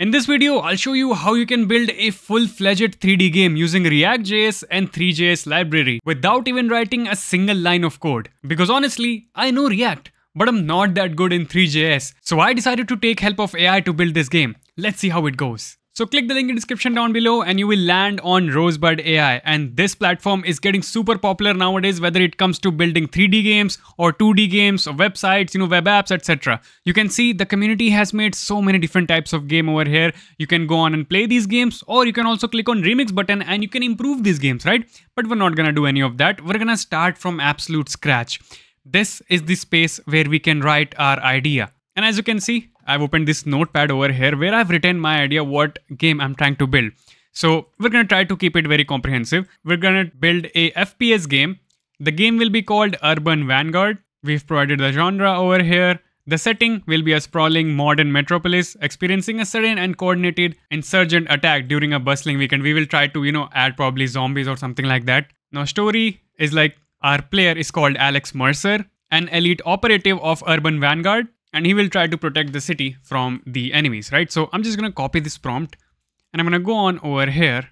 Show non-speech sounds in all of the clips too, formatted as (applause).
In this video, I'll show you how you can build a full-fledged 3D game using React.js and Three.js library without even writing a single line of code. Because honestly, I know React, but I'm not that good in Three.js. So I decided to take help of AI to build this game. Let's see how it goes. So click the link in description down below and you will land on Rosebud AI. And this platform is getting super popular nowadays, whether it comes to building 3D games or 2D games or websites, you know, web apps, etc. You can see the community has made so many different types of game over here. You can go on and play these games or you can also click on remix button and you can improve these games, right? But we're not gonna do any of that. We're gonna start from absolute scratch. This is the space where we can write our idea. And as you can see, I've opened this notepad over here where I've written my idea what game I'm trying to build. So we're going to try to keep it very comprehensive. We're going to build a FPS game. The game will be called Urban Vanguard. We've provided the genre over here. The setting will be a sprawling modern metropolis experiencing a sudden and coordinated insurgent attack during a bustling weekend. We will try to, you know, add probably zombies or something like that. Now story is like our player is called Alex Mercer, an elite operative of Urban Vanguard and he will try to protect the city from the enemies, right? So I'm just going to copy this prompt and I'm going to go on over here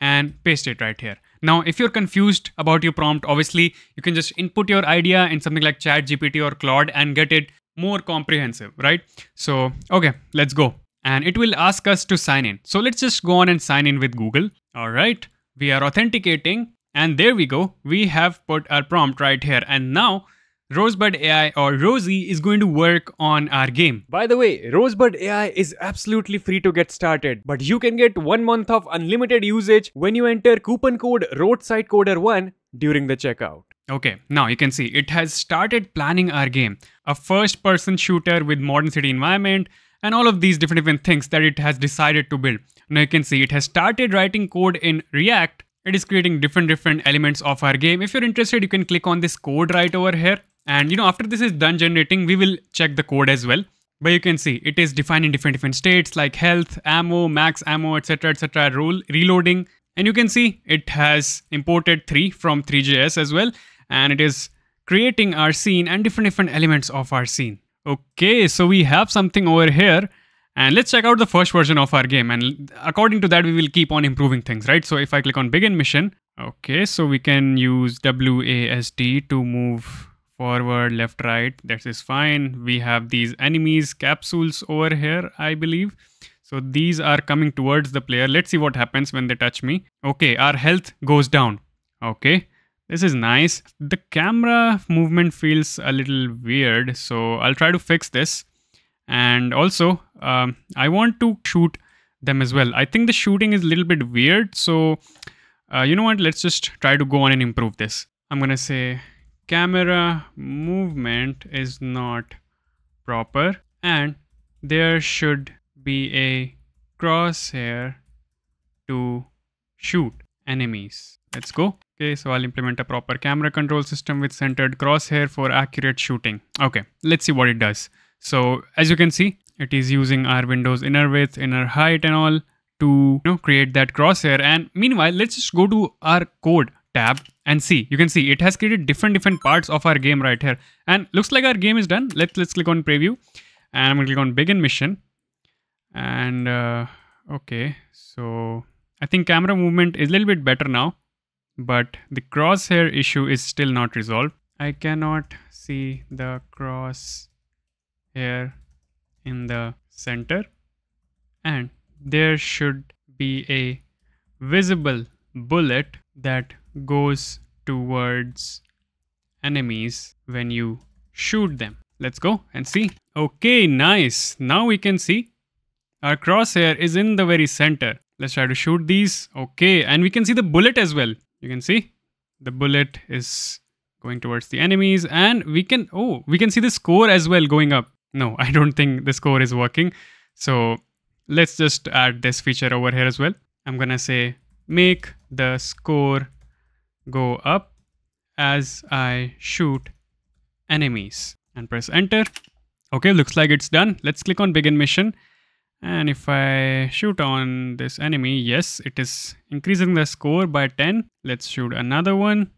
and paste it right here. Now, if you're confused about your prompt, obviously you can just input your idea in something like ChatGPT or Claude and get it more comprehensive, right? So, okay, let's go. And it will ask us to sign in. So let's just go on and sign in with Google. All right, we are authenticating and there we go. We have put our prompt right here. And now Rosebud AI or Rosie is going to work on our game. By the way, Rosebud AI is absolutely free to get started, but you can get one month of unlimited usage when you enter coupon code RoadsideCoder1 during the checkout. Okay, now you can see it has started planning our game. A first person shooter with modern city environment and all of these different different things that it has decided to build. Now you can see it has started writing code in React. It is creating different different elements of our game. If you're interested, you can click on this code right over here and you know, after this is done generating, we will check the code as well. But you can see it is defined in different different states like health, ammo, max ammo, etc. etc. Roll reloading. And you can see it has imported three from Three.js as well. And it is creating our scene and different different elements of our scene. Okay, so we have something over here. And let's check out the first version of our game. And according to that, we will keep on improving things, right? So if I click on begin mission, okay, so we can use WASD to move forward left right that is fine. We have these enemies capsules over here i believe. So these are coming towards the player. Let's see what happens when they touch me. Okay our health goes down. Okay this is nice. The camera movement feels a little weird so i'll try to fix this. And also um, i want to shoot them as well. I think the shooting is a little bit weird so uh, you know what? Let's just try to go on and improve this. I'm gonna say camera movement is not proper and there should be a crosshair to shoot enemies. Let's go. Okay, so I'll implement a proper camera control system with centered crosshair for accurate shooting. Okay, let's see what it does. So as you can see, it is using our Windows inner width, inner height and all to you know, create that crosshair. And meanwhile, let's just go to our code tab and see you can see it has created different different parts of our game right here. And looks like our game is done. Let's let's click on preview. And i'm to click on begin mission. And uh, okay. So i think camera movement is a little bit better now. But the crosshair issue is still not resolved. I cannot see the cross here in the center. And there should be a visible bullet that goes towards enemies when you shoot them. Let's go and see. Okay, nice. Now we can see our crosshair is in the very center. Let's try to shoot these. Okay, and we can see the bullet as well. You can see the bullet is going towards the enemies and we can, oh, we can see the score as well going up. No, (laughs) I don't think the score is working. So let's just add this feature over here as well. I'm gonna say make the score go up as I shoot enemies and press enter. Okay, looks like it's done. Let's click on begin mission. And if I shoot on this enemy, yes, it is increasing the score by 10. Let's shoot another one.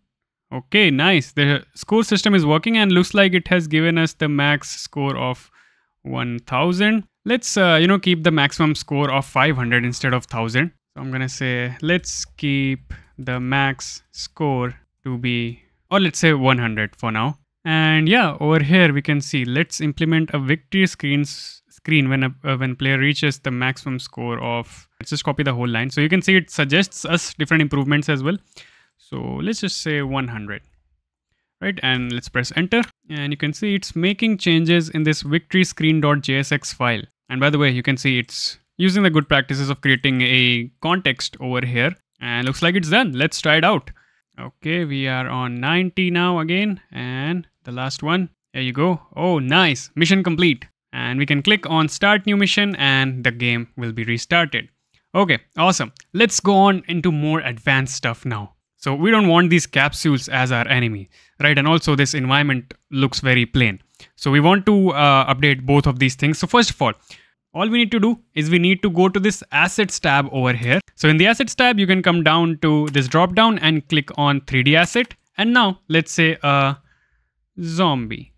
Okay, nice. The score system is working and looks like it has given us the max score of 1000. let's, uh, you know, keep the maximum score of 500 instead of 1000. So I'm gonna say, let's keep the max score to be, or let's say 100 for now. And yeah, over here we can see, let's implement a victory screens screen when a, uh, when player reaches the maximum score of, let's just copy the whole line. So you can see it suggests us different improvements as well. So let's just say 100 right? And let's press enter. And you can see it's making changes in this victory screen.jsx file. And by the way, you can see it's using the good practices of creating a context over here. And looks like it's done. Let's try it out. Okay, we are on 90 now again. And the last one, there you go. Oh, nice. Mission complete. And we can click on start new mission and the game will be restarted. Okay, awesome. Let's go on into more advanced stuff now. So we don't want these capsules as our enemy, right? And also this environment looks very plain. So we want to uh, update both of these things. So first of all, all we need to do is we need to go to this assets tab over here. So in the assets tab, you can come down to this drop down and click on 3D asset. And now let's say a zombie,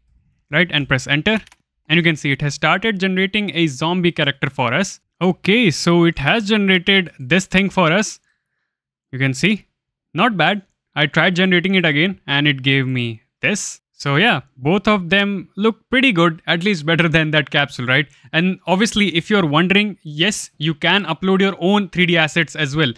right? And press enter. And you can see it has started generating a zombie character for us. Okay, so it has generated this thing for us. You can see not bad. I tried generating it again and it gave me this. So yeah, both of them look pretty good, at least better than that capsule, right? And obviously, if you're wondering, yes, you can upload your own 3D assets as well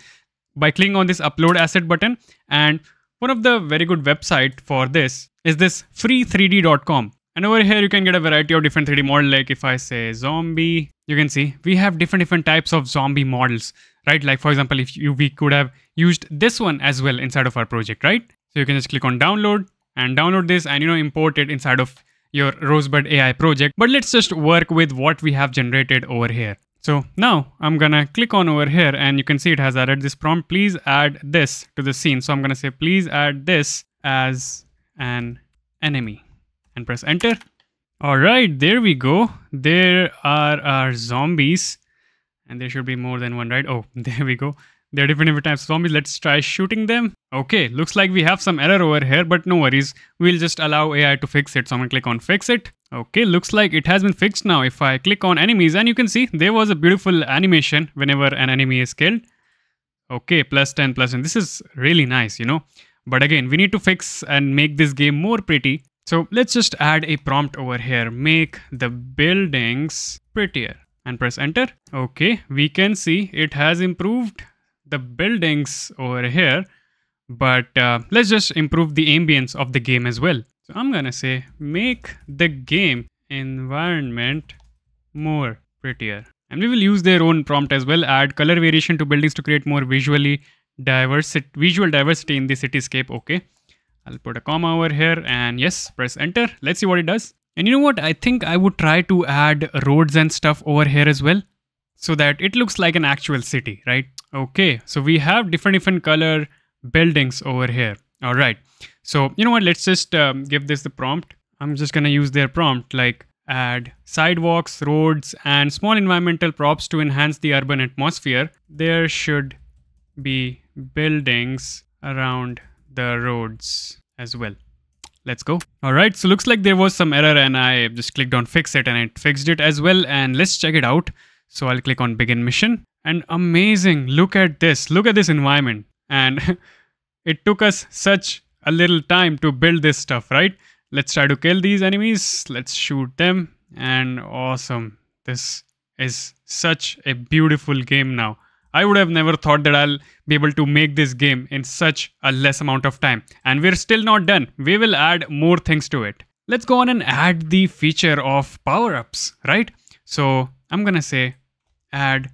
by clicking on this upload asset button. And one of the very good website for this is this free3d.com. And over here, you can get a variety of different 3D model. Like if I say zombie, you can see we have different different types of zombie models right? Like for example, if you, we could have used this one as well inside of our project, right? So you can just click on download and download this and you know import it inside of your Rosebud AI project. But let's just work with what we have generated over here. So now I'm gonna click on over here and you can see it has added this prompt. Please add this to the scene. So I'm gonna say, please add this as an enemy and press enter. All right, there we go. There are our zombies and there should be more than one, right? Oh, (laughs) there we go. There are different, types of zombies. Let's try shooting them. Okay, looks like we have some error over here, but no worries. We'll just allow AI to fix it. So I'm gonna click on fix it. Okay, looks like it has been fixed now. If I click on enemies and you can see there was a beautiful animation whenever an enemy is killed. Okay, plus 10, plus 10. This is really nice, you know. But again, we need to fix and make this game more pretty. So let's just add a prompt over here. Make the buildings prettier and press enter. Okay, we can see it has improved the buildings over here, but uh, let's just improve the ambience of the game as well. So I'm gonna say make the game environment more prettier. And we will use their own prompt as well, add color variation to buildings to create more visually diverse visual diversity in the cityscape. Okay, I'll put a comma over here and yes, press enter. Let's see what it does. And you know what? I think I would try to add roads and stuff over here as well so that it looks like an actual city, right? Okay, so we have different different color buildings over here. All right. So you know what? Let's just um, give this the prompt. I'm just gonna use their prompt like add sidewalks, roads, and small environmental props to enhance the urban atmosphere. There should be buildings around the roads as well. Let's go. All right, so looks like there was some error and I just clicked on fix it and it fixed it as well. And let's check it out. So I'll click on begin mission and amazing. Look at this. Look at this environment. And (laughs) it took us such a little time to build this stuff, right? Let's try to kill these enemies. Let's shoot them. And awesome. This is such a beautiful game now. I would have never thought that I'll be able to make this game in such a less amount of time. And we're still not done. We will add more things to it. Let's go on and add the feature of power-ups, right? So I'm gonna say add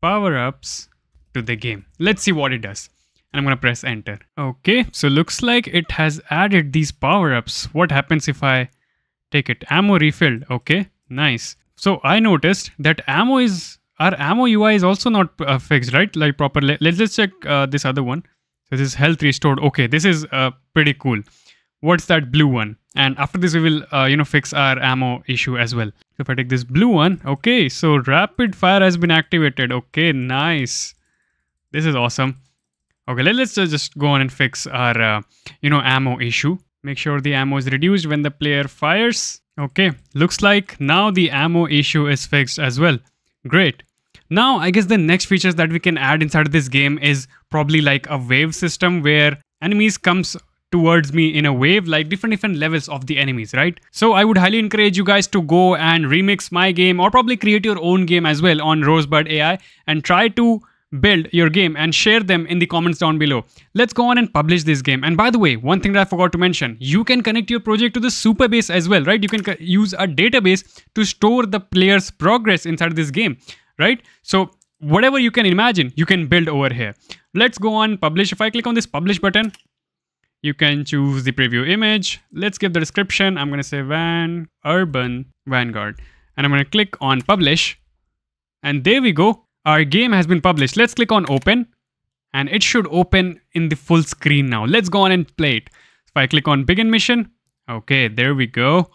power-ups to the game. Let's see what it does. And I'm gonna press enter. Okay, so looks like it has added these power-ups. What happens if I take it? Ammo refilled, okay, nice. So I noticed that ammo is our ammo UI is also not uh, fixed, right? Like properly. Let's just check uh, this other one. So this is health restored. Okay, this is uh, pretty cool. What's that blue one? And after this, we will, uh, you know, fix our ammo issue as well. So if I take this blue one, okay, so rapid fire has been activated. Okay, nice. This is awesome. Okay, let's just go on and fix our, uh, you know, ammo issue. Make sure the ammo is reduced when the player fires. Okay, looks like now the ammo issue is fixed as well. Great. Now, I guess the next features that we can add inside of this game is probably like a wave system where enemies comes towards me in a wave like different different levels of the enemies right so i would highly encourage you guys to go and remix my game or probably create your own game as well on rosebud ai and try to build your game and share them in the comments down below. Let's go on and publish this game. And by the way, one thing that I forgot to mention, you can connect your project to the Supabase as well, right? You can use a database to store the player's progress inside this game right? So whatever you can imagine, you can build over here. Let's go on publish. If I click on this publish button, you can choose the preview image. Let's give the description. I'm going to say Van Urban Vanguard. And I'm going to click on publish. And there we go. Our game has been published. Let's click on open. And it should open in the full screen now. Let's go on and play it. If I click on begin mission. Okay, there we go.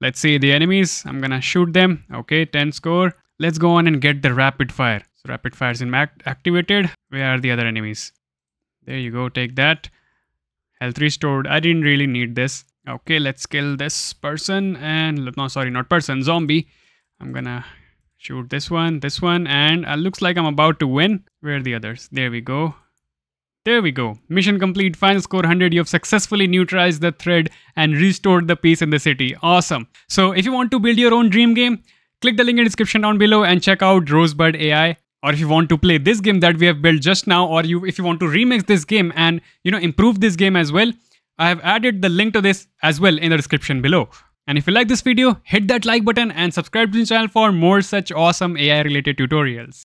Let's see the enemies. I'm to shoot them. Okay, 10 score. Let's go on and get the rapid fire. So rapid fire is in act activated. Where are the other enemies? There you go, take that. Health restored. I didn't really need this. Okay, let's kill this person and no, sorry, not person, zombie. I'm gonna shoot this one, this one, and uh, looks like I'm about to win. Where are the others? There we go. There we go. Mission complete. Final score 100. You have successfully neutralized the thread and restored the peace in the city. Awesome. So if you want to build your own dream game, Click the link in the description down below and check out Rosebud AI. Or if you want to play this game that we have built just now, or you if you want to remix this game and you know improve this game as well, I have added the link to this as well in the description below. And if you like this video, hit that like button and subscribe to the channel for more such awesome AI related tutorials.